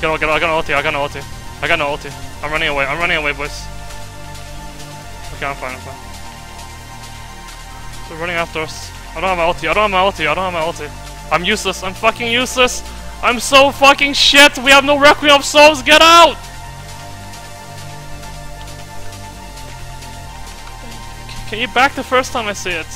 Get out, get out, I got an ulti, I got an ulti. I got an ulti. I'm running away, I'm running away, boys. Okay, I'm fine, I'm fine. They're running after us. I don't have my ulti, I don't have my ulti, I don't have my ulti. I'm useless, I'm fucking useless! I'm so fucking shit! We have no Requiem of Souls, get out! Can you back the first time I see it?